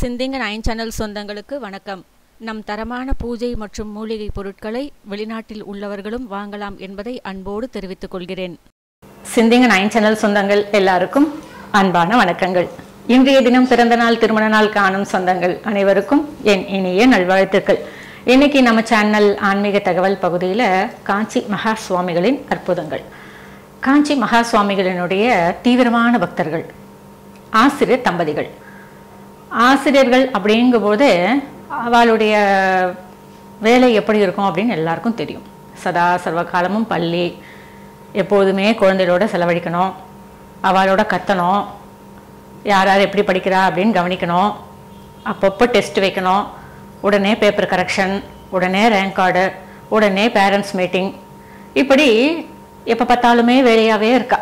சிந்திங்க nine channel சொந்தங்களுக்கு வணக்கம். நம் தரமான பூஜை மற்றும் மூலிகை பொருட்களை வெளிநாட்டில் உள்ளவர்களும் வாங்கலாம் என்பதை அன்போடு தெரிவித்துக் கொள்கிறேன். சிந்திங்க நைன் சேனல் சொந்தங்கள் எல்லாருக்கும் அன்பான வணக்கங்கள். இன்றைய தினம் பிறந்த நாள் திருமண நாள் காணும் சொந்தங்கள் அனைவருக்கும் என் இனிய நல்வாழ்த்துக்கள். இன்னைக்கு நம்ம சேனல் ஆன்மீக தகவல் பகுதியில் காஞ்சி மகா சுவாமிகளின் அற்புதங்கள். காஞ்சி மகா சுவாமிகளினுடைய தீவிரமான பக்தர்கள் ஆசிரியர் தம்பதிகள். ஆசிரியர்கள் அப்படிங்கும்போது அவளுடைய வேலை எப்படி இருக்கும் அப்படின்னு எல்லாருக்கும் தெரியும். சதா சர்வ காலமும் பள்ளி எப்போதுமே குழந்தைகளோட செலவழிக்கணும். அவளோட கத்தணும். யார் யார் எப்படி படிக்கிறா அப்படின்னு கவனிக்கணும். அப்பப்போ டெஸ்ட் வைக்கணும். உடனே பேப்பர் கரெக்ஷன் உடனே ரேங்க் கார்டு உடனே பேரண்ட்ஸ் மீட்டிங் இப்படி எப்போ பார்த்தாலுமே வேலையாகவே இருக்கா.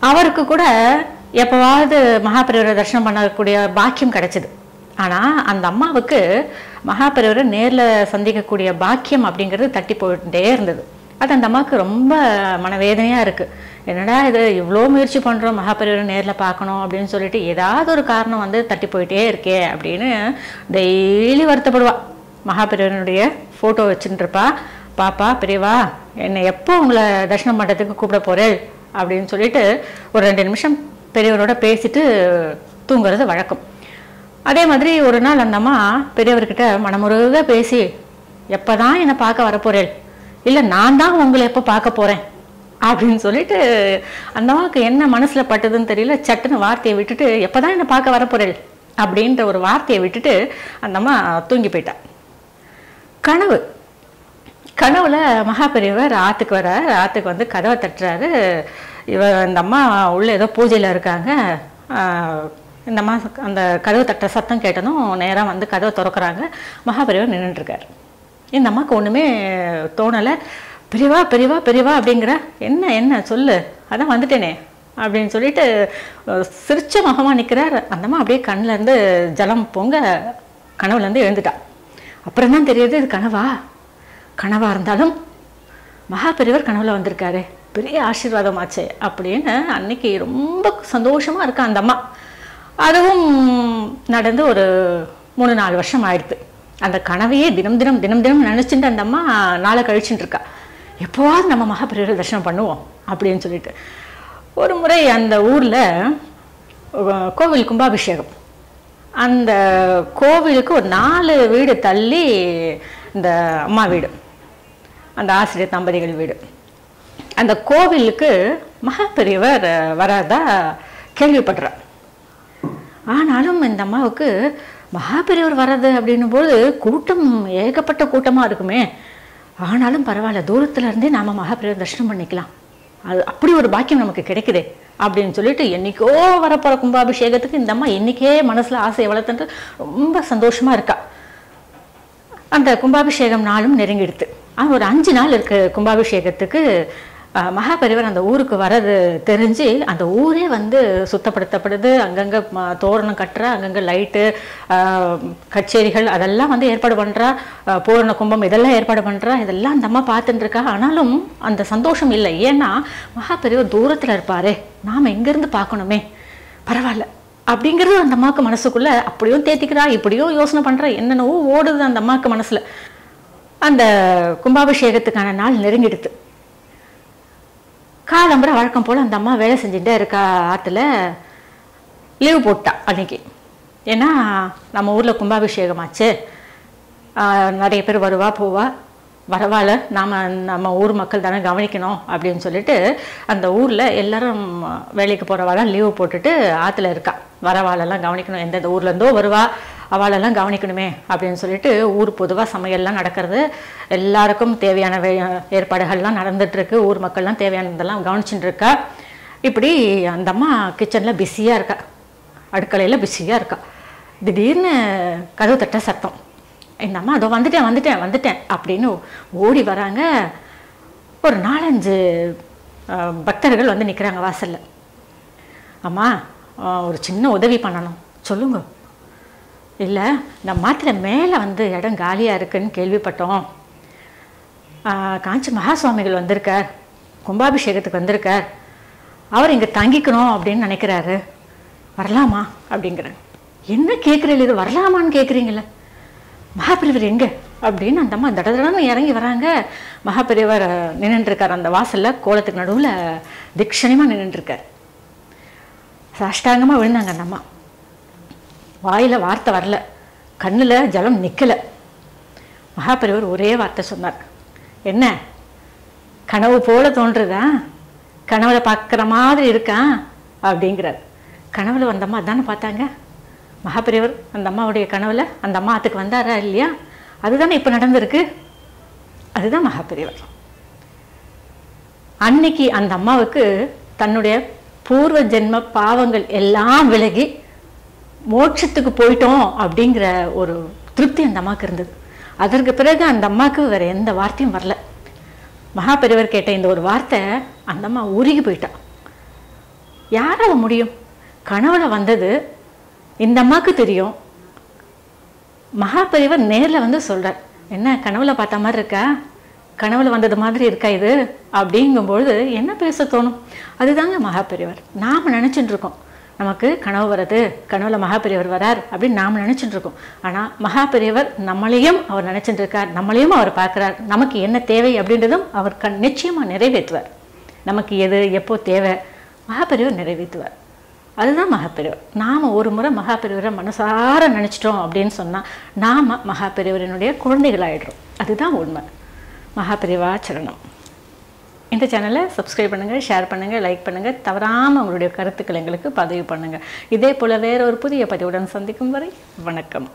அவருக்கு கூட எப்போவாவது மகாபிரிவரை தரிசனம் பண்ணக்கூடிய பாக்கியம் கிடைச்சிது. ஆனால் அந்த அம்மாவுக்கு மகாபிரிவரை நேரில் சந்திக்கக்கூடிய பாக்கியம் அப்படிங்கிறது தட்டி போயிட்டே இருந்தது. அது அந்த அம்மாவுக்கு ரொம்ப மனவேதனையாக இருக்குது என்னடா இது இவ்வளோ முயற்சி பண்ணுறோம் மகாபெரிவரை நேரில் பார்க்கணும் அப்படின்னு சொல்லிட்டு ஏதாவது ஒரு காரணம் வந்து தட்டி போயிட்டே இருக்கே அப்படின்னு டெய்லி வருத்தப்படுவா. மகாபெரிவனுடைய ஃபோட்டோ வச்சுட்டுருப்பா பாப்பா பெரியவா என்னை எப்போ உங்களை தரிசனம் பண்ணுறதுக்கு கூப்பிட போகிறேன் அப்படின்னு சொல்லிட்டு ஒரு ரெண்டு நிமிஷம் பெரியவரோட பேசிட்டு தூங்குறது வழக்கம். அதே மாதிரி ஒரு நாள் அந்த அம்மா பெரியவர்கிட்ட மனமுருக பேசி எப்போ தான் என்னை பார்க்க வரப்போறேன் இல்லை நான் தான் உங்களை எப்போ பார்க்க போகிறேன் அப்படின்னு சொல்லிட்டு அந்த அம்மாவுக்கு என்ன மனசில் பட்டதுன்னு தெரியல சட்டுன்னு வார்த்தையை விட்டுட்டு எப்போ தான் என்னை பார்க்க வரப்போறேன் அப்படின்ற ஒரு வார்த்தையை விட்டுட்டு அந்த அம்மா தூங்கி போயிட்டா. கனவு. கனவுல மகா பெரியவர் ஆற்றுக்கு வர்றார் ஆற்றுக்கு வந்து கதவை தட்டுறாரு. இவ இந்த அம்மா உள்ள ஏதோ பூஜையில் இருக்காங்க. இந்த அம்மா அந்த கதவு தட்ட சத்தம் கேட்டதும் நேராக வந்து கதவை திறக்கிறாங்க. மகாபெரியவர் நின்றுட்டுருக்காரு இந்த அம்மாவுக்கு ஒன்றுமே தோணலை. பெரியவா பெரியவா பெரியவா அப்படிங்கிற என்ன என்ன சொல்லு அதான் வந்துட்டேனே அப்படின்னு சொல்லிட்டு சிரிச்ச முகமாக நிற்கிறார் அந்தம்மா அப்படியே கண்ணிலேருந்து ஜலம் பொங்க கனவுலேருந்து எழுந்துட்டா. அப்புறம் தான் தெரியுது இது கனவா? கனவாக இருந்தாலும் மகா கனவில் வந்திருக்காரு. பெரிய ஆசீர்வாதமாச்சே அப்படின்னு அன்னைக்கு ரொம்ப சந்தோஷமாக இருக்கா அந்த அம்மா. அதுவும் நடந்து ஒரு மூணு நாலு வருஷம் ஆயிடுது. அந்த கனவையே தினம் தினம் தினம் தினம் நினச்சிட்டு அந்த அம்மா நாளை கழிச்சுட்டு இருக்கா. எப்போவாவது நம்ம மகாபிரியரை தரிசனம் பண்ணுவோம் அப்படின்னு சொல்லிட்டு. ஒரு முறை அந்த ஊரில் கோவில் கும்பாபிஷேகம். அந்த கோவிலுக்கு ஒரு நாலு வீடு தள்ளி இந்த அம்மா வீடு. அந்த ஆசிரியர் தம்பதிகள் வீடு. அந்த கோவிலுக்கு மகா பெரியவர் வராதா கேள்விப்படுறார் ஆனாலும் இந்த அம்மாவுக்கு மகா பெரியவர் வர்றது அப்படின்னும் போது கூட்டம் ஏகப்பட்ட கூட்டமாக இருக்குமே. ஆனாலும் பரவாயில்ல தூரத்துல இருந்தே நாம மகா தரிசனம் பண்ணிக்கலாம். அது அப்படி ஒரு பாக்கியம் நமக்கு கிடைக்குதே அப்படின்னு சொல்லிட்டு என்னைக்கோ வரப்போகிற கும்பாபிஷேகத்துக்கு இந்த அம்மா இன்னைக்கே மனசுல ஆசையை வளர்த்துட்டு ரொம்ப சந்தோஷமா இருக்கா. அந்த கும்பாபிஷேகம் நாளும் நெருங்கிடுது ஆனால் ஒரு அஞ்சு நாள் இருக்கு கும்பாபிஷேகத்துக்கு. மகாபெரிவர் அந்த ஊருக்கு வர்றது தெரிஞ்சு அந்த ஊரே வந்து சுத்தப்படுத்தப்படுது. அங்கங்கே தோரணம் கட்டுறா அங்கங்கே லைட்டு கச்சேரிகள் அதெல்லாம் வந்து ஏற்பாடு பண்ணுறா பூரண கும்பம் இதெல்லாம் ஏற்பாடு பண்ணுறா இதெல்லாம் அந்த அம்மா பார்த்துட்டு இருக்கா ஆனாலும் அந்த சந்தோஷம் இல்லை. ஏன்னா மகாபெரிவர் தூரத்தில் இருப்பாரே. நாம் எங்கேருந்து பார்க்கணுமே. பரவாயில்ல. அப்படிங்கிறது அந்த அம்மாவுக்கு மனசுக்குள்ளே அப்படியும் தேத்திக்கிறா இப்படியும் யோசனை பண்ணுறா என்னென்னவோ ஓடுது அந்த அம்மாவுக்கு மனசில். அந்த கும்பாபிஷேகத்துக்கான நாள் நெருங்கிடுது. காலம்பரை வழக்கம் போல் அந்த அம்மா வேலை செஞ்சுட்டே இருக்கா ஆற்றுல லீவு போட்டா அன்னைக்கு. ஏன்னா நம்ம ஊரில் கும்பாபிஷேகம் ஆச்சு ஆஹ் நிறைய பேர் வருவா போவா பரவாயில்ல நாம் நம்ம ஊர் மக்கள் தானே கவனிக்கணும் அப்படின்னு சொல்லிட்டு அந்த ஊரில் எல்லாரும் வேலைக்கு போகிறவாலாம் லீவு போட்டுட்டு ஆற்றுல இருக்கா. வரவாளெல்லாம் கவனிக்கணும். எந்தெந்த ஊர்லேருந்தோ வருவா. அவளெல்லாம் கவனிக்கணுமே அப்படின்னு சொல்லிட்டு ஊர் பொதுவாக சமையல்லாம் நடக்கிறது. எல்லாருக்கும் தேவையான வே ஏற்பாடுகள்லாம் நடந்துட்டுருக்கு. ஊர் மக்கள்லாம் தேவையானதெல்லாம் கவனிச்சுட்டு இருக்கா இப்படி அந்த அம்மா கிச்சனில் பிஸியாக இருக்கா. அடுக்கலையில் பிஸியாக இருக்கா. திடீர்னு கதவு தட்ட சத்தம். இந்த அம்மா அதோ வந்துட்டேன் வந்துட்டேன் வந்துட்டேன் அப்படின்னு ஓடி வராங்க. ஒரு நாலஞ்சு பக்தர்கள் வந்து நிற்கிறாங்க வாசலில். அம்மா ஒரு சின்ன உதவி பண்ணணும். சொல்லுங்கள் இல்லை இந்த மாத்திரை மேலே வந்து இடம் காலியாக இருக்குன்னு கேள்விப்பட்டோம். காஞ்சி மகா சுவாமிகள் வந்திருக்கார். கும்பாபிஷேகத்துக்கு வந்திருக்கார். அவர் இங்கே தங்கிக்கணும் அப்படின்னு நினைக்கிறாரு. வரலாமா? அப்படிங்கிறாங்க என்ன கேட்குறீங்க இது வரலாமான்னு கேட்குறீங்களே மகாபிரிவர் எங்கே? அப்படின்னு அந்த அம்மா தட தடன்னு இறங்கி வராங்க. மகாபிரிவர் நின்றுருக்கார் அந்த வாசலில். கோலத்துக்கு நடுவில் திக்ஷணியமாக நின்றுருக்கார் சாஷ்டாங்கமாக விழுந்தாங்க அந்த அம்மா. வாயில் வார்த்தை வரல. கண்ணில் ஜலம் நிற்கலை மகாபெரியவர் ஒரே வார்த்தை சொன்னார். என்ன? கனவு போல தோன்றுதா? கனவுல பார்க்குற மாதிரி இருக்கான் அப்படிங்கிறார். கனவுல வந்த அம்மா அதானே பார்த்தாங்க? மகாபெரியவர் அந்த அம்மாவுடைய கனவுல அந்த அம்மா அதுக்கு வந்தாரா இல்லையா? அதுதானே இப்போ நடந்திருக்கு. அதுதான் மகாபெரியவர் அன்னைக்கு அந்த அம்மாவுக்கு தன்னுடைய பூர்வ ஜென்ம பாவங்கள் எல்லாம் விலகி மோட்சத்துக்கு போயிட்டோம் அப்படிங்கிற ஒரு திருப்தி அந்த அம்மாவுக்கு இருந்தது. அதற்கு பிறகு அந்த அம்மாவுக்கு வேற எந்த வார்த்தையும் வரல. மகாபெரியவர் கேட்ட இந்த ஒரு வார்த்தை அந்த அம்மா உருகி போயிட்டா. யாரால முடியும்? கனவுல வந்தது இந்த அம்மாவுக்கு தெரியும். மகாபெரியவர் நேர்ல வந்து சொல்கிறார் என்ன கனவுல பார்த்த மாதிரி இருக்கா? கனவுல வந்தது மாதிரி இருக்கா இது? அப்படிங்கும்பொழுது என்ன பேச தோணும்? அதுதாங்க மகாபெரியவர் நாம் நினச்சிட்டு இருக்கோம். நமக்கு கனவு வருது கனவுல மகாபெரியவர் வரார் அப்படின்னு நாம் நினைச்சிட்டு இருக்கோம். ஆனா மகாபெரியவர் நம்மளையும் அவர் நினைச்சிட்டு இருக்கார் நம்மளையும் அவர் பார்க்கிறார். நமக்கு என்ன தேவை அப்படின்றதும் அவர் கண் நிச்சயமா நிறைவேற்றுவார். நமக்கு எது எப்போ தேவை மகாபெரியவர் நிறைவேற்றுவார். அதுதான் மகாபெரியவர். நாம் ஒரு முறை மகாபெரியவரை மனசார நினச்சிட்டோம் அப்படின்னு சொன்னால் நாம் மகாபெரியவரினுடைய குழந்தைகளாயிடுறோம். அதுதான் உண்மை. மகாபெரிவாச்சரணம் இந்த சேனலை சப்ஸ்கிரைப் பண்ணுங்கள் ஷேர் பண்ணுங்கள் லைக் பண்ணுங்கள் தவறாமல் உங்களுடைய கருத்துக்கள் எங்களுக்கு பதிவு பண்ணுங்கள் இதே போல் வேறு ஒரு புதிய பதிவுடன் சந்திக்கும் வரை வணக்கம்.